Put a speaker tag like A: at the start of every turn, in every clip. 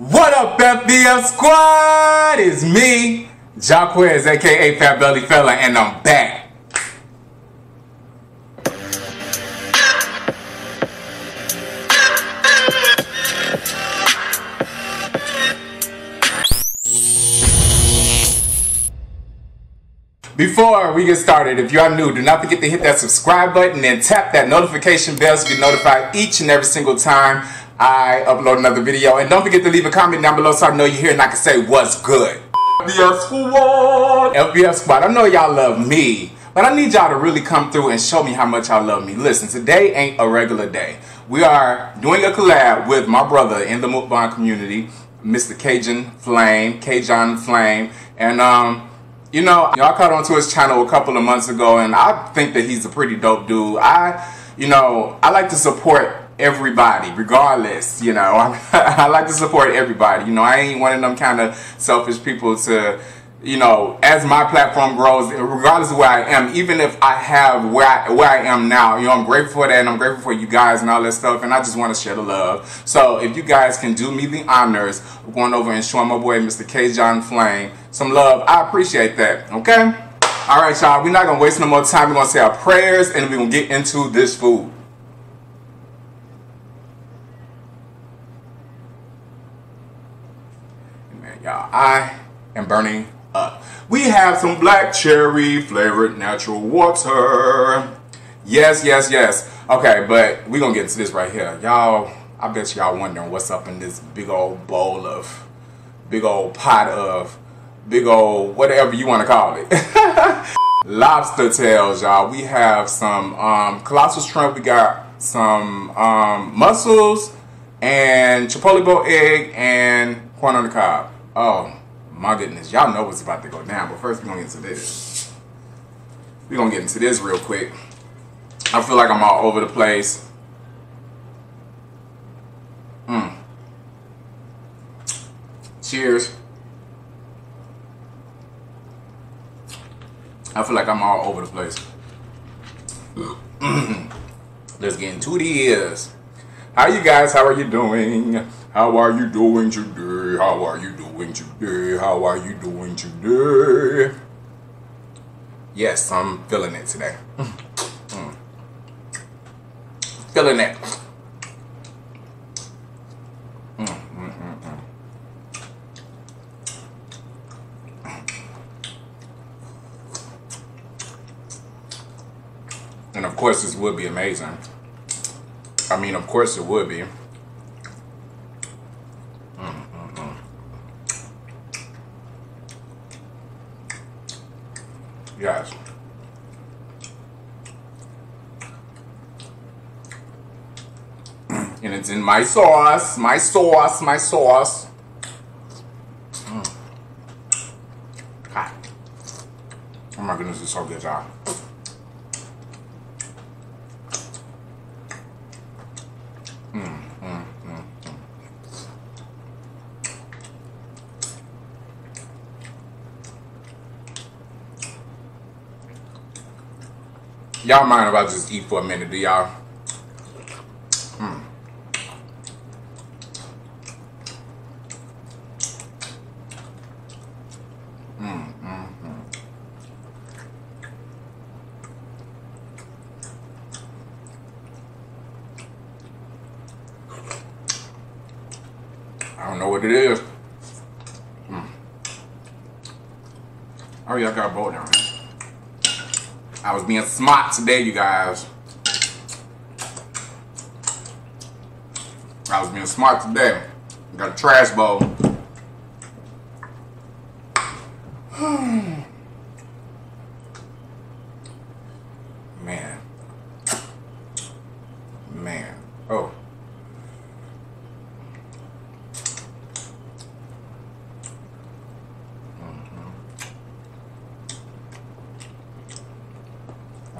A: What up, FBF Squad? It's me, Jacques, aka Fat Belly Fella, and I'm back. Before we get started, if you are new, do not forget to hit that subscribe button and tap that notification bell so be notified each and every single time I upload another video. And don't forget to leave a comment down below so I know you're here and I can say what's good. FBF Squad! FBF Squad, I know y'all love me, but I need y'all to really come through and show me how much y'all love me. Listen, today ain't a regular day. We are doing a collab with my brother in the Mukbang community, Mr. Kajun Flame, Kajun Flame, and um, you know, y'all caught onto his channel a couple of months ago, and I think that he's a pretty dope dude. I, you know, I like to support everybody, regardless. You know, I like to support everybody. You know, I ain't one of them kind of selfish people to, you know, as my platform grows, regardless of where I am, even if I have where I, where I am now, you know, I'm grateful for that and I'm grateful for you guys and all that stuff. And I just want to share the love. So if you guys can do me the honors of going over and showing my boy, Mr. Kajun Flame, some love, I appreciate that. Okay? All right, y'all. We're not going to waste no more time. We're going to say our prayers and we're going to get into this food. I am burning up. We have some black cherry flavored natural water. Yes, yes, yes. Okay, but we're gonna get into this right here. Y'all, I bet y'all wondering what's up in this big old bowl of, big old pot of, big old, whatever you wanna call it. Lobster tails, y'all. We have some um, colossal shrimp. We got some um, mussels and chipotle egg and corn on the cob. Oh, my goodness. Y'all know what's about to go down. But first, we're going to get into this. We're going to get into this real quick. I feel like I'm all over the place. Mm. Cheers. I feel like I'm all over the place. Let's get into this. How you guys? How are you doing? How are you doing today? How are you doing today? How are you doing today? Yes, I'm feeling it today. Mm. Feeling it. Mm, mm, mm, mm. and of course, this would be amazing. I mean, of course, it would be. Yes. and it's in my sauce, my sauce, my sauce. Mm. Oh my goodness, it's so good, y'all. Y'all mind if I just eat for a minute, do y'all? Mm, mm, mm. I don't know what it is. Mm. Oh yeah, I got a bowl down. I was being smart today, you guys. I was being smart today. Got a trash bowl. Man. Man. Oh.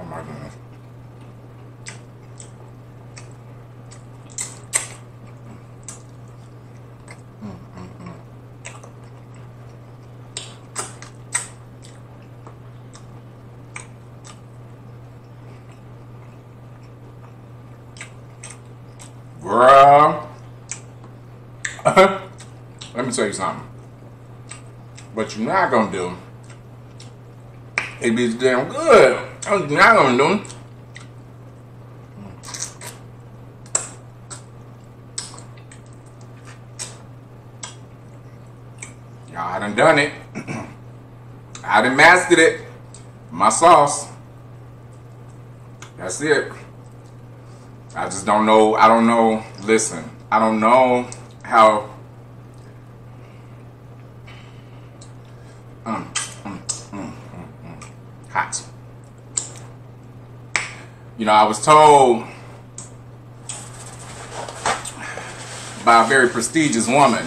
A: My goodness. Girl. let me tell you something. What you're not gonna do, it be damn good. You're not gonna. Y'all, I done done it. I done mastered it. My sauce. That's it. I just don't know. I don't know. Listen, I don't know how. Mm, mm, mm, Hot. You know, I was told by a very prestigious woman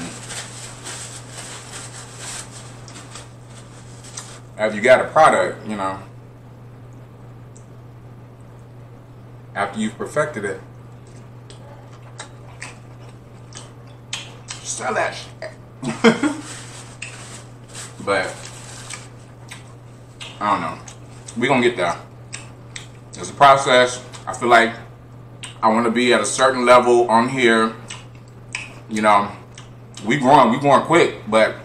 A: if you got a product, you know, after you've perfected it, sell that shit. but I don't know. We're gonna get there. It's a process. I feel like I want to be at a certain level on here. You know, we growing, we growing quick, but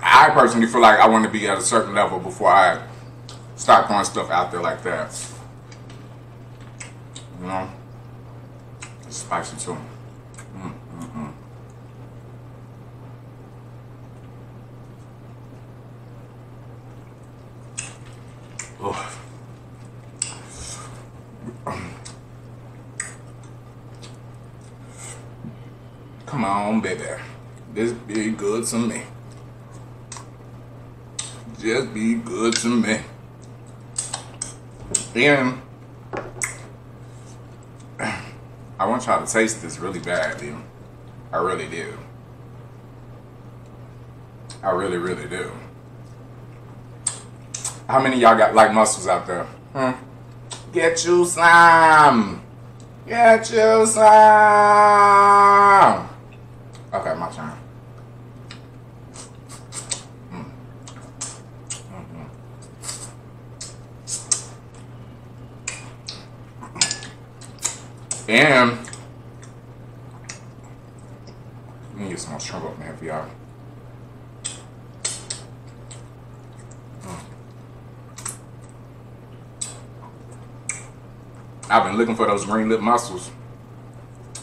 A: I personally feel like I want to be at a certain level before I start throwing stuff out there like that. You know? It's spicy too. Mm. Oh. Come on, baby. This be good to me. Just be good to me. And I want y'all to taste this really badly. I really do. I really, really do. How many y'all got like mussels out there? Hmm? Get you some. Get you some. Okay, my turn. And let me get some more shrimp up there for y'all. Mm. I've been looking for those green lip mussels.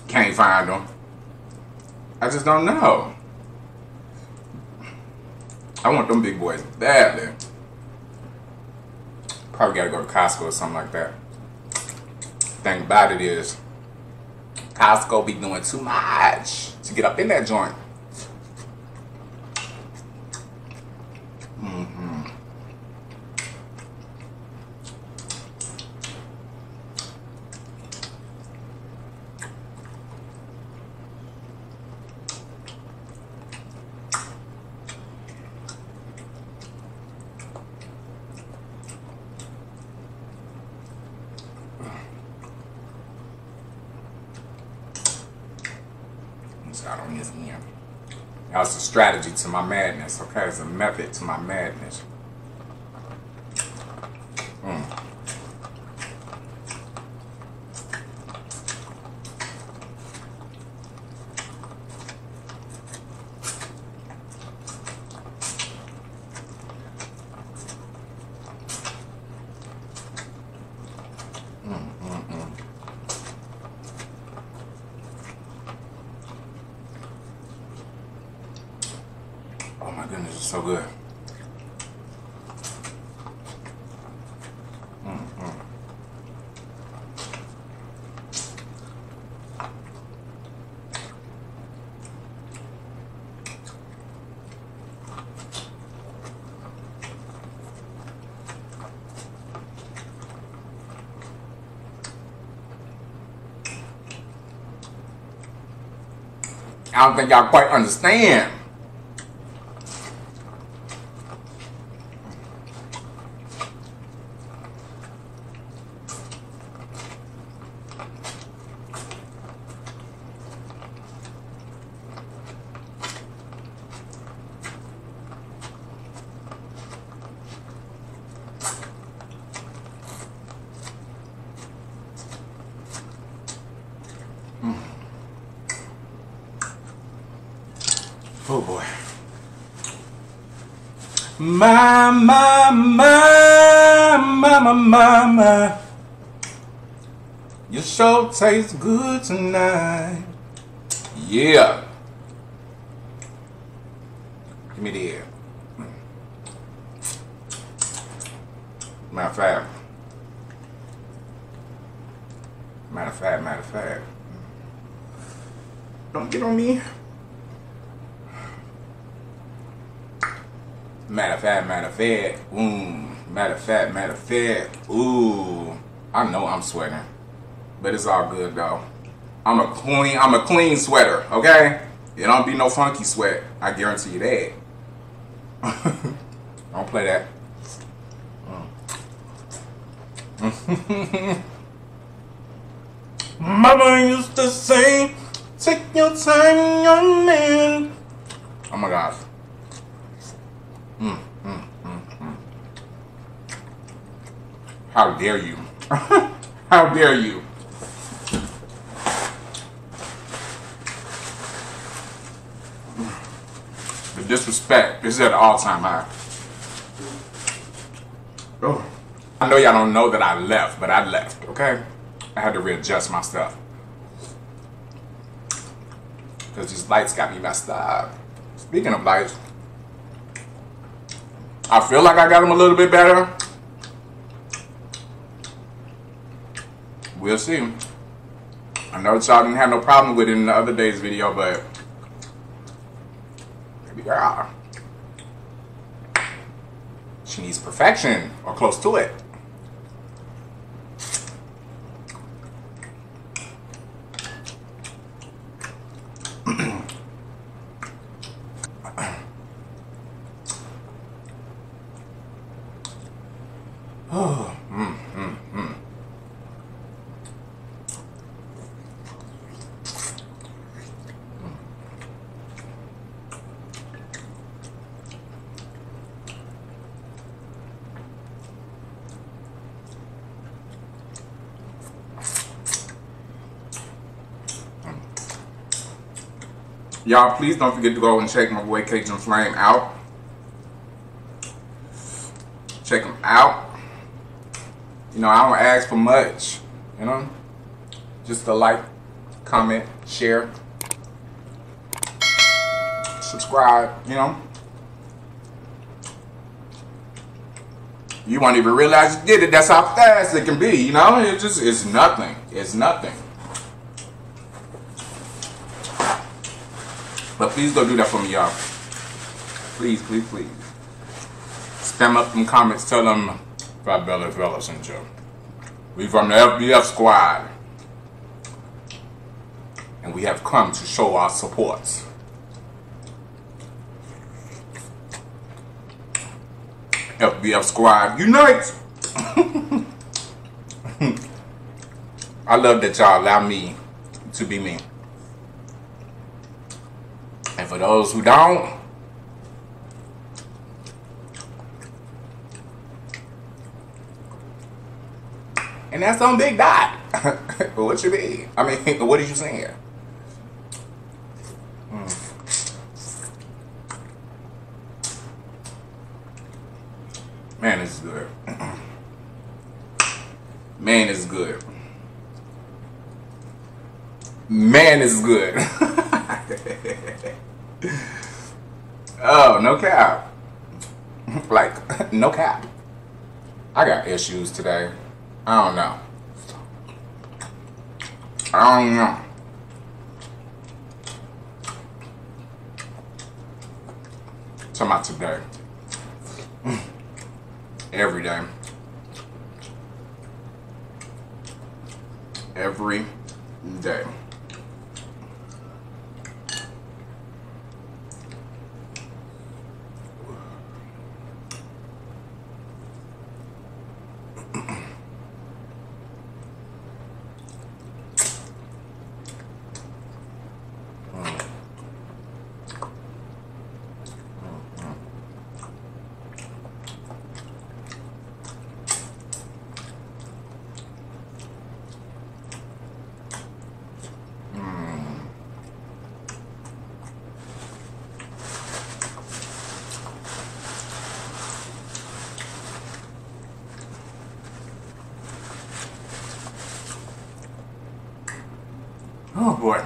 A: Can't find them. I just don't know. I want them big boys badly. Probably gotta go to Costco or something like that. Thing about it is, Costco be doing too much to get up in that joint. Mm-hmm. His end. That's a strategy to my madness, okay? It's a method to my madness. Mm. Oh my goodness, it's so good. Mm, mm. I don't think y'all quite understand. My. Your show tastes good tonight. Yeah. Give me the air. Matter of fact. Matter of fact, matter of fact. Don't get on me. Matter of fact, matter of fact. Mmm. Matter of fact, matter of fact. Ooh. I know I'm sweating. But it's all good though. I'm a clean, I'm a clean sweater, okay? It don't be no funky sweat. I guarantee you that. don't play that. Mama used to say, take your time, young man. Oh my gosh. Mm, mm, mm, mm. How dare you? How dare you? The disrespect is at an all-time high. Oh. I know y'all don't know that I left, but I left, okay? I had to readjust my stuff. Because these lights got me messed up. Speaking of lights, I feel like I got them a little bit better. We'll see. I know y'all didn't have no problem with it in the other day's video, but baby girl, she needs perfection or close to it. Y'all, please don't forget to go and check my boy Kajun Flame out. Check him out. You know, I don't ask for much, you know? Just a like, comment, share, subscribe, you know? You won't even realize you did it. That's how fast it can be, you know? It just, it's nothing. It's nothing. But please go do that for me, y'all. Please, please, please. Spam up them comments. Tell them Fat Belly Fella sent. We from the FBF squad. And we have come to show our support. FBF squad, unite! I love that y'all allow me to be me. And for those who don't, and that's on Big Dot. what you mean? I mean, what are you saying? Man, this is good. Man, this is good. Man, this is good. Oh, no cap. like, no cap. I got issues today. I don't know. I don't know. Talking about today. Every day. Every day. Boy.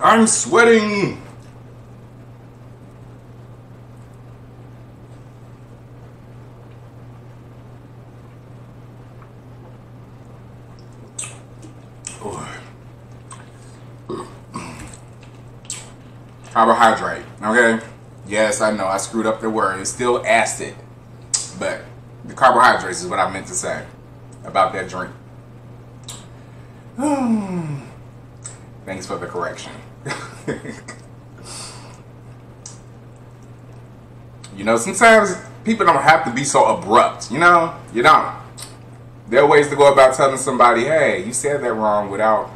A: I'm sweating. Carbohydrate, okay? Yes, I know I screwed up the word. It's still acid. But the carbohydrates is what I meant to say about that drink. Thanks for the correction. you know, sometimes people don't have to be so abrupt. You know, you don't. There are ways to go about telling somebody, hey, you said that wrong without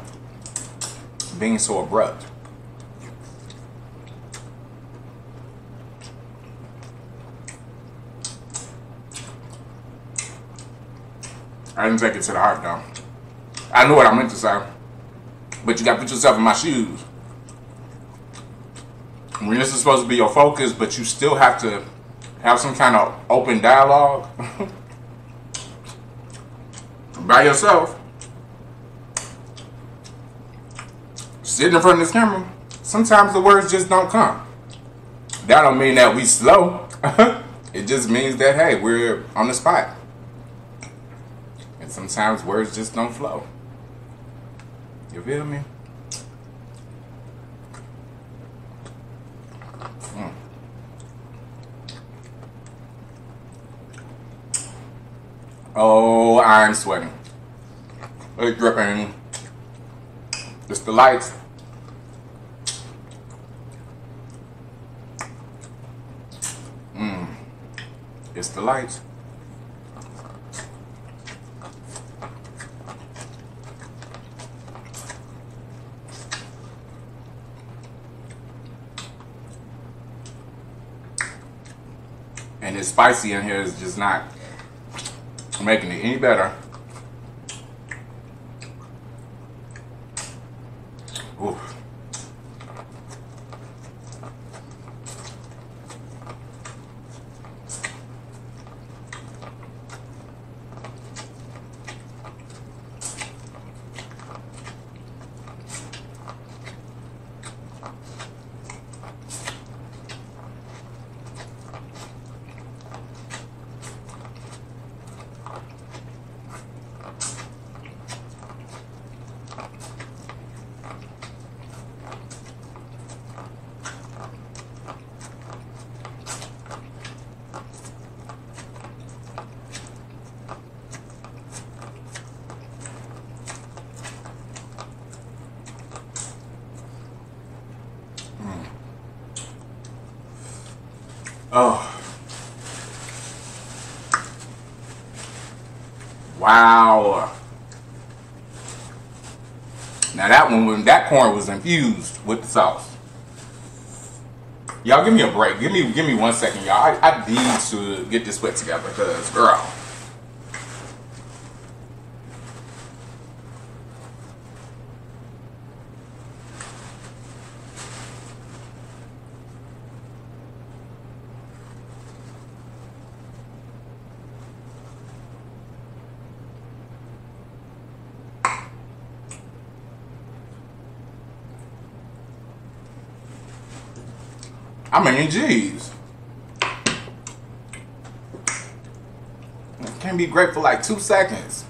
A: being so abrupt. I didn't take it to the heart though. I know what I meant to say. But you gotta put yourself in my shoes. When this is supposed to be your focus, but you still have to have some kind of open dialogue by yourself. Sitting in front of this camera, sometimes the words just don't come. That don't mean that we slow. it just means that hey, we're on the spot. And sometimes words just don't flow. You feel me? Mm. Oh, I'm sweating. It's dripping. It's the lights. Mmm. It's the lights. It's spicy in here is just not making it any better. Oof. Oh. Wow. Now that one, when that corn was infused with the sauce. Y'all give me a break. Give me give me one second, y'all. I, I need to get this put together because, girl. I mean, jeez. Can't be great for like two seconds.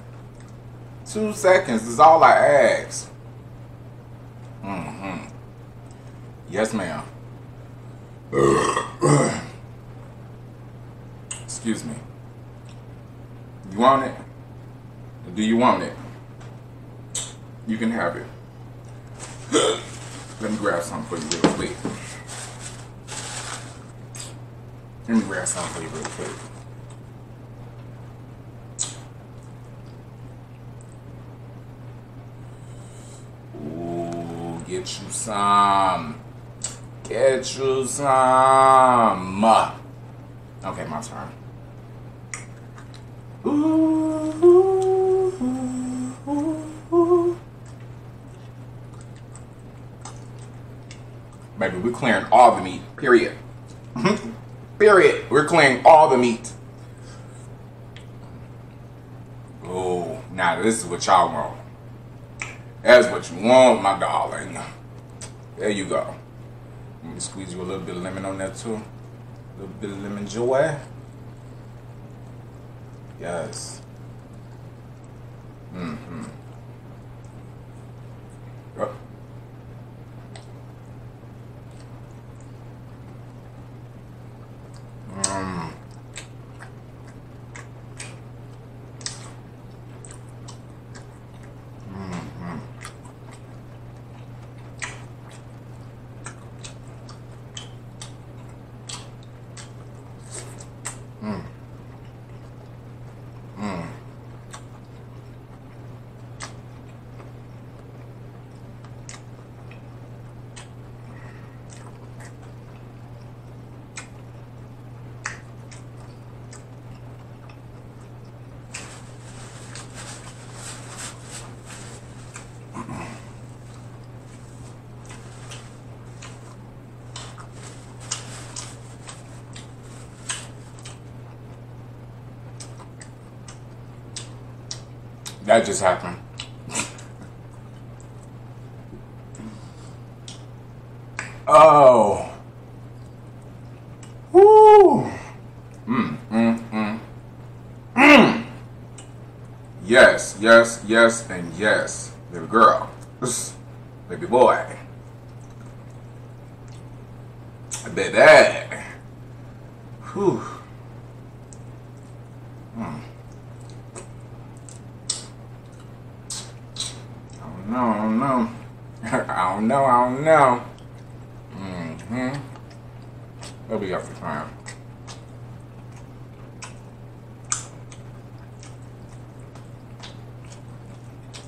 A: Two seconds is all I ask. Mm-hmm. Yes, ma'am. Excuse me. You want it? do you want it? You can have it. Let me grab something for you real quick. Let me grab something for you real quick. Ooh, get you some. Get you some. Okay, my turn. Ooh, Baby, we're clearing all the meat, period. Period. We're clearing all the meat. Oh, now this is what y'all want. That's what you want, my darling. There you go. Let me squeeze you a little bit of lemon on that too. A little bit of lemon joy. Yes. Mm-hmm. Yep. Mm. That just happened. oh. Woo. Mm, mm, mm. Mm. Yes, yes, yes, and yes. Little girl. Baby boy. Baby. Whew. Hmm. I don't know. I don't know. I don't know. Mm-hmm. What we got for time?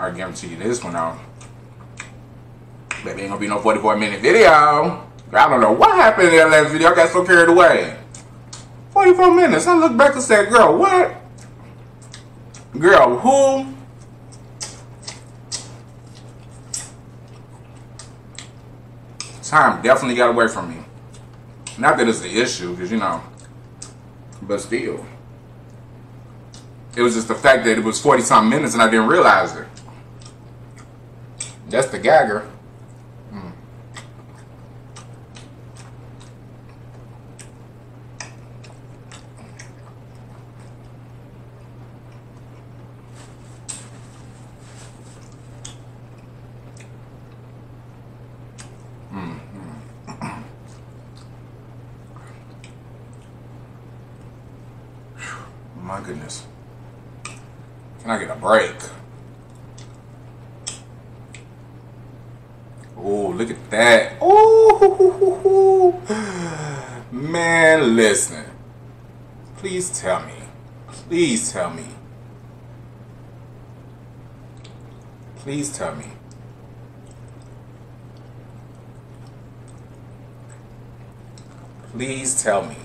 A: I guarantee you this one out. Baby ain't gonna be no 44 minute video. I don't know what happened in that last video. I got so carried away. 44 minutes. I look back and said, girl, what? Girl, who? Time definitely got away from me. Not that it's the issue, because you know, but still. It was just the fact that it was 40 something minutes and I didn't realize it. That's the gagger. Mm. My goodness. Can I get a break? Oh, look at that. Oh, man, listen. Please tell me. Please tell me. Please tell me. Please tell me.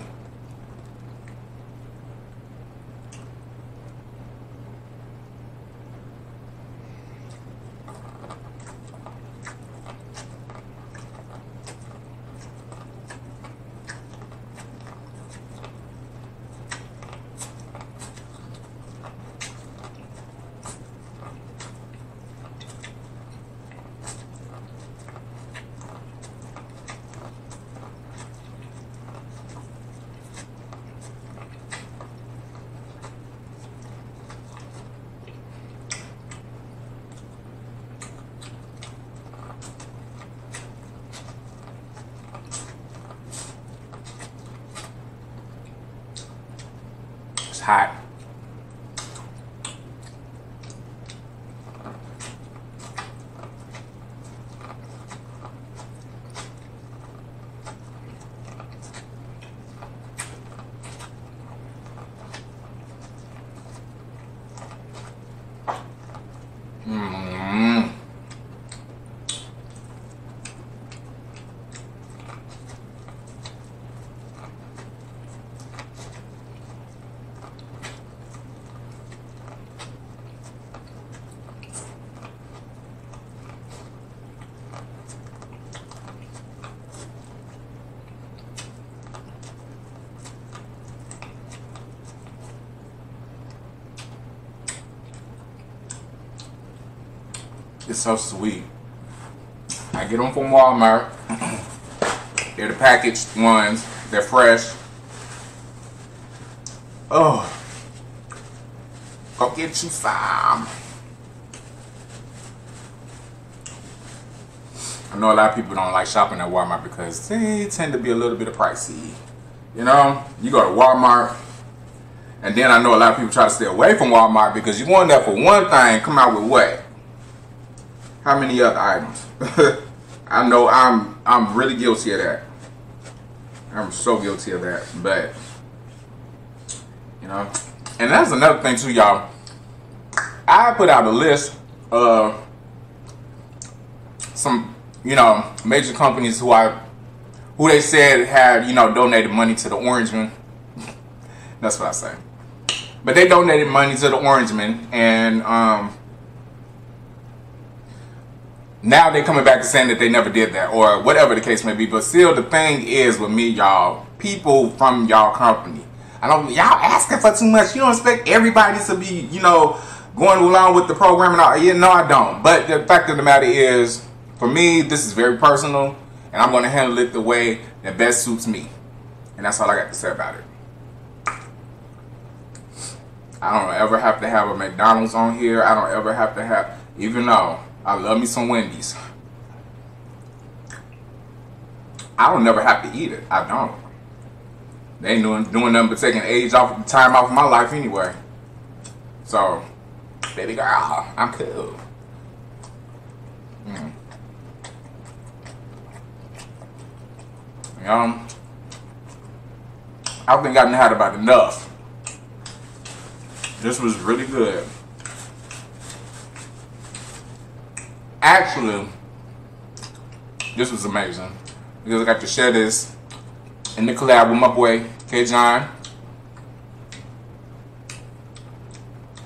A: It's hot. Mm. It's so sweet. I get them from Walmart. They're the packaged ones. They're fresh. Oh. Go get you some. I know a lot of people don't like shopping at Walmart because they tend to be a little bit of pricey. You know, you go to Walmart, and then I know a lot of people try to stay away from Walmart because you want that for one thing, come out with what? How many other items? I know I'm I'm really guilty of that. I'm so guilty of that. But you know, and that's another thing too, y'all. I put out a list of some, you know, major companies who I who they said had, you know, donated money to the Orangeman. That's what I say. But they donated money to the Orangeman, and um, now they're coming back and saying that they never did that, or whatever the case may be. But still, the thing is with me, y'all, people from y'all company, I don't, y'all asking for too much. You don't expect everybody to be, you know, going along with the program and all. Yeah, no, I don't. But the fact of the matter is, for me, this is very personal and I'm going to handle it the way that best suits me. And that's all I got to say about it. I don't ever have to have a McDonald's on here. I don't ever have to have, even though I love me some Wendy's. I don't never have to eat it. I don't. They ain't doing, doing nothing but taking age off, time off of my life anyway. So, baby girl, I'm cool. Mm. Um, I think I've had about enough. This was really good. Actually, this was amazing because I got to share this in the collab with my boy Kajun.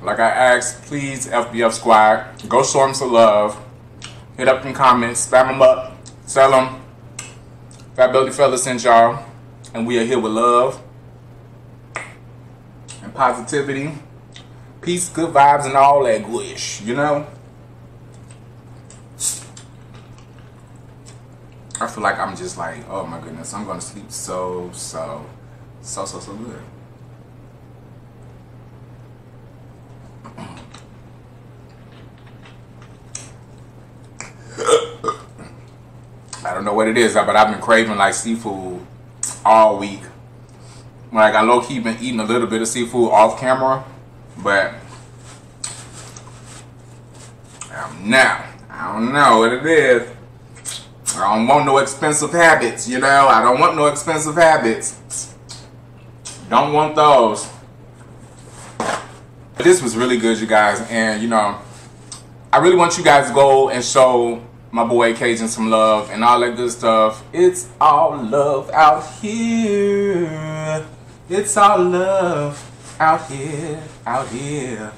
A: Like I asked, please FBF Squad, go show him some love. Hit up in comments, spam them up, sell them. Fat Belly Fella sent y'all, and we are here with love and positivity, peace, good vibes, and all that gooish, you know? I feel like I'm just like, oh my goodness, I'm gonna sleep so, so, so, so, so good. I don't know what it is, but I've been craving like seafood all week. Like I low key been eating a little bit of seafood off camera, but now I don't know what it is. I don't want no expensive habits, you know. I don't want no expensive habits. Don't want those. But this was really good, you guys, and you know, I really want you guys to go and show my boy Kajun some love and all that good stuff. It's all love out here. It's all love out here, out here.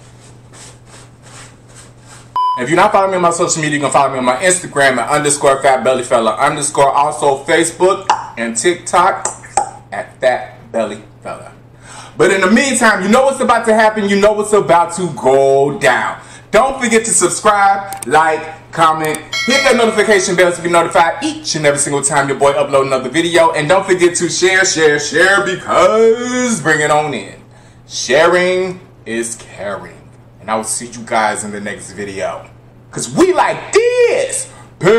A: If you're not following me on my social media, you can follow me on my Instagram at underscore fat belly fella underscore also Facebook and TikTok at fat belly fella. But in the meantime, you know what's about to happen. You know what's about to go down. Don't forget to subscribe, like, comment, hit that notification bell to be notified each and every single time your boy upload another video. And don't forget to share, share, share because bring it on in. Sharing is caring. And I will see you guys in the next video. Because we like this. Peace.